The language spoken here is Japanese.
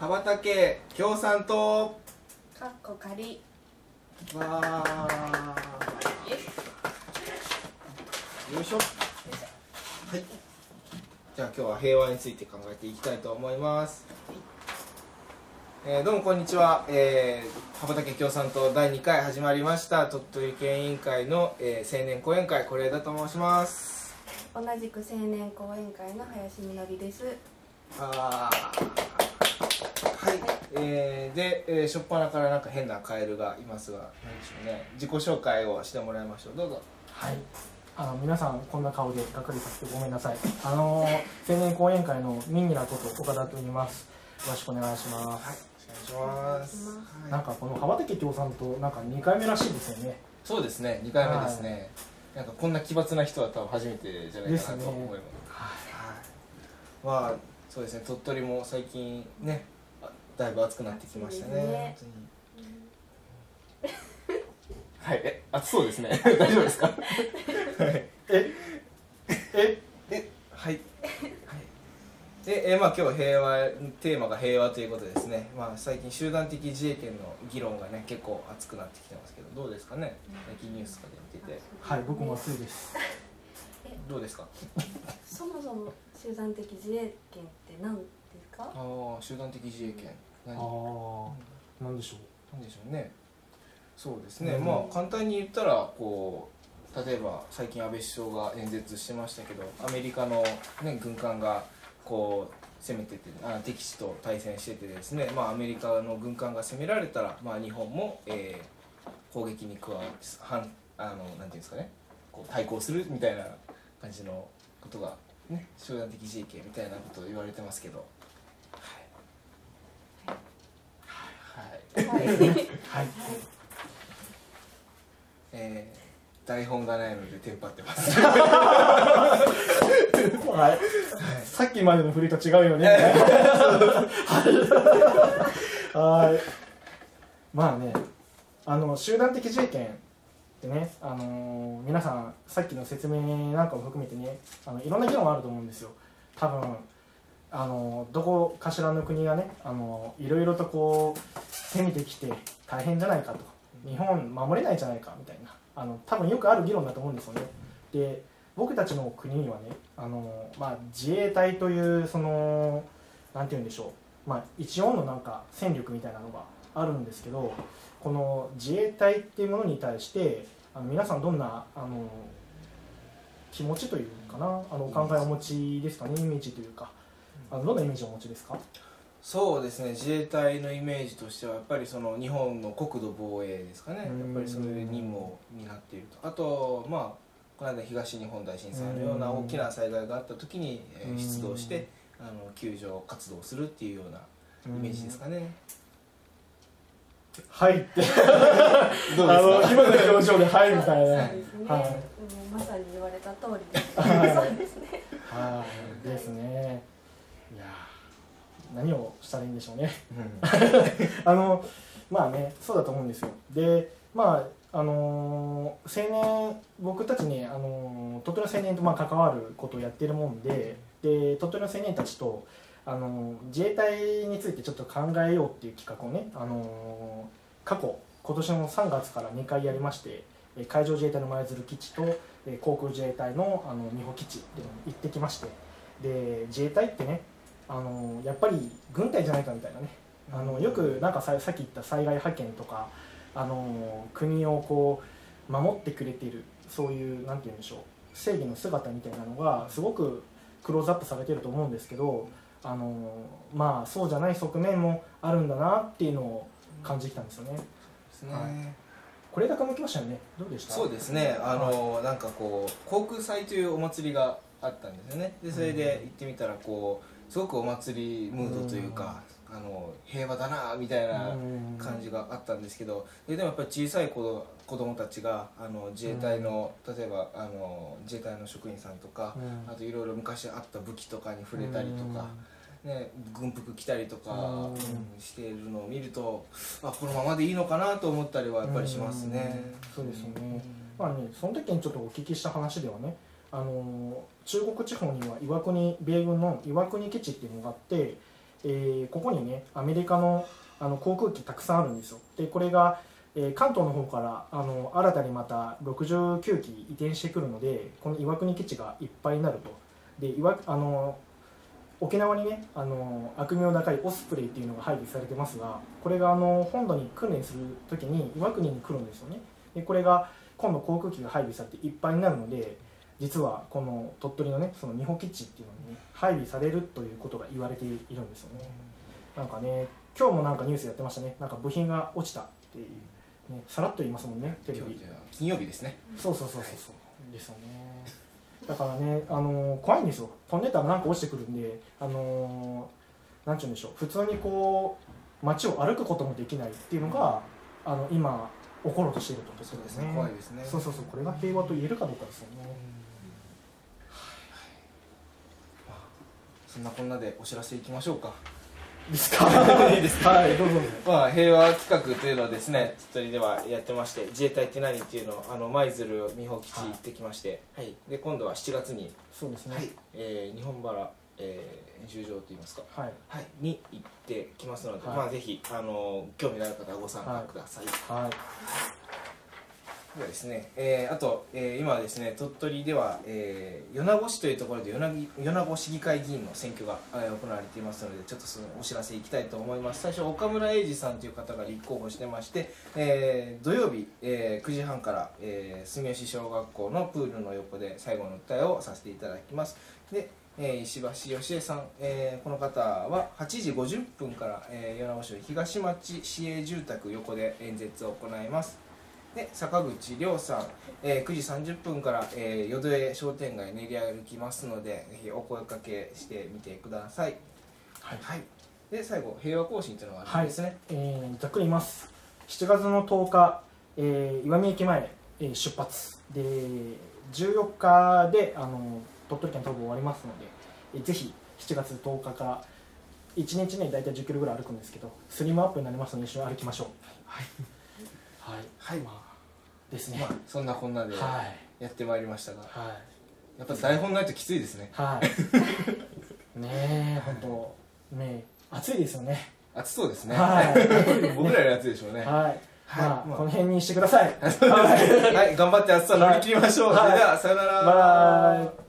羽ばたけ共産党。かっこ仮。わー。よいしょ。はい。じゃあ今日は平和について考えていきたいと思います、えーどうもこんにちは、えー、羽ばたけ共産党第2回始まりました。鳥取県委員会の、えー青年講演会是枝と申します。同じく青年講演会の林みのりです。あーはい、えー、で、えー、初っ端からなんか変なカエルがいますが何でしょうね自己紹介をしてもらいましょうどうぞはい。あの皆さんこんな顔でがっかりさせてごめんなさい。あの青年講演会のミンミラこと岡田と言います。よろしくお願いします。はい、お願いします。おなんかこの羽ばたけ共産党なんか2回目らしいですよね。そうですね、二回目ですね。なんかこんな奇抜な人は多分初めてじゃないかなと思います。はい。まあ、そうですね、鳥取も最近ね、あだいぶ暑くなってきましたね。はい、え、暑そうですね。大丈夫ですか？はい。えええ、はい。はい。で、えーまあ今日平和テーマが平和ということでですね。まあ最近集団的自衛権の議論がね結構熱くなってきてますけどどうですかね？最近ニュースとかで見ててはい僕も暑いです。どうですか？そもそも集団的自衛権って何ですか？ああ集団的自衛権何ああなんでしょう。なんでしょうね。そうですね、うん。まあ簡単に言ったらこう例えば最近安倍首相が演説してましたけどアメリカの、ね、軍艦がこう攻めててあ敵地と対戦しててですね、まあ、アメリカの軍艦が攻められたら、まあ、日本も、えー攻撃に加わって反あのなんていうんですかね。こう対抗するみたいな感じのことが、ね、集団的自衛権みたいなことを言われてますけどはい、はい。えー台本がないのでテンパってます はい。さっきまでの振りと違うよね。はい。はい。まあね、あの集団的自衛権ってね、あのー皆さんさっきの説明なんかも含めてね、あのいろんな議論あると思うんですよ。多分あのどこかしらの国がね、あのいろいろとこう攻めてきて大変じゃないかと、日本守れないじゃないかみたいな、あの多分よくある議論だと思うんですよね。で。僕たちの国にはねあの、まあ、自衛隊というそのなんて言うんでしょう、まあ、一応のなんか戦力みたいなのがあるんですけどこの自衛隊っていうものに対してあの皆さんどんなあの気持ちというかな。あのお考えをお持ちですか？ねイメージというか。あのどんなイメージをお持ちですか？そうですね自衛隊のイメージとしてはやっぱりその日本の国土防衛ですかね。やっうんぱりそういう任務を担っていると。あとまあこの間東日本大震災のようなうん大きな災害があった時に出動してあの救助活動をするっていうようなイメージですかね。はいって。どうあのですか？今の表情で「はい」みたいな。そうですね、はい。まさに言われた通りです、はい。そうですね。はい。ですね。いやー何をしたらいいんでしょうね。うん。あのまあねそうだと思うんですよ。でまああのー青年僕たちね、あのー鳥取の青年とまあ関わることをやってるもんでで鳥取の青年たちと、あのー自衛隊についてちょっと考えようっていう企画をね、あのー過去今年の3月から2回やりましてえー海上自衛隊の舞鶴基地と、えー航空自衛隊のあの美保基地っていうのに行ってきましてで自衛隊ってね、あのーやっぱり軍隊じゃないかみたいなね。あのよくなんかささっき言った災害派遣とかあの国をこう守ってくれているそういうなんて言うんでしょう正義の姿みたいなのがすごくクローズアップされてると思うんですけどあのまあそうじゃない側面もあるんだなっていうのを感じてきたんですよね。ですね、はい。これだけ向きましたよね。どうでした？そうですね。あのなんかこう航空祭というお祭りがあったんですよね。でそれで行ってみたらこうすごくお祭りムードというか、あの平和だなみたいな感じがあったんですけどででもやっぱり小さい子子供たちがあの自衛隊の、例えばあの自衛隊の職員さんとか、うん。あといろいろ昔あった武器とかに触れたりとか、ね、軍服着たりとか、うん。うんしているのを見るとあこのままでいいのかなと思ったりはやっぱりしますね。うん。そうですよね。まあね、その時にちょっとお聞きした話ではね、あの中国地方には岩国米軍の岩国基地っていうのがあって、えーここにねアメリカのあの航空機たくさんあるんですよ。でこれが、えー関東の方からあの新たにまた69機移転してくるのでこの岩国基地がいっぱいになると。で岩あの沖縄にねあの悪名高いオスプレイっていうのが配備されてますがこれがあの本土に訓練する時に岩国に来るんですよね。でこれが今度航空機が配備されていっぱいになるので実はこの鳥取のねその美保基地っていうのに、ね、配備されるということが言われているんですよね。なんかね今日もなんかニュースやってましたね。なんか部品が落ちたっていう、ね、さらっと言いますもんねテレビ。金曜日ですね。そうそうそうそうそう。ですよね。だからね、あのー怖いんですよ。飛んでたらなんか落ちてくるんであのーなんて言うんでしょう。普通にこう街を歩くこともできないっていうのがあの今起ころうとしているということそうですね。怖いですね。そうそうそう。これが平和と言えるかどうかですよねそんなこんなでお知らせいきましょうか。ですか？い いですか？はいどうぞ。まあ、平和企画というのはですね、鳥取ではやってまして、自衛隊って何っていうのを、あの舞鶴美保基地行ってきまして、はい、で今度は7月に、そうですね。はいえー日本原、えー演習場といいますか、はい。はい、に行ってきますので、はい。まあ、ぜひあの興味のある方はご参加ください。はいではですね、えーあと、えー今はですね鳥取では、えー米子市というところで米子米子市議会議員の選挙が、えー行われていますのでちょっとそのお知らせいきたいと思います。最初岡村英二さんという方が立候補してまして、えー土曜日、えー9時半から、えー住吉小学校のプールの横で最後の訴えをさせていただきます。でえー石橋義恵さん、えーこの方は8時50分から、えー米子市の東町市営住宅横で演説を行います。で坂口亮さん、えー9時30分から、えー、淀江商店街練り歩きますのでぜひお声かけしてみてください。はい。で最後平和行進というのがあるんですね、えーざっくり言います。7月の10日、えー岩見駅前、えー出発。で14日であの鳥取県東部終わりますので、えーぜひ7月10日から1日ね大体1 0キロぐらい歩くんですけどスリムアップになりますので一緒に歩きましょう。はい。はい、はい。まあですね。まあ、そんなこんなではい。やってまいりましたが、はい。やっぱ台本ないときついですね。はい。ねえ本当ねえ暑いですよね。暑そうですね、はい。僕らより暑いでしょうね。はい、はい。まあ、まあ。この辺にしてください。はい、頑張って暑さ乗り切りましょう、はい。それではさよなら。バイ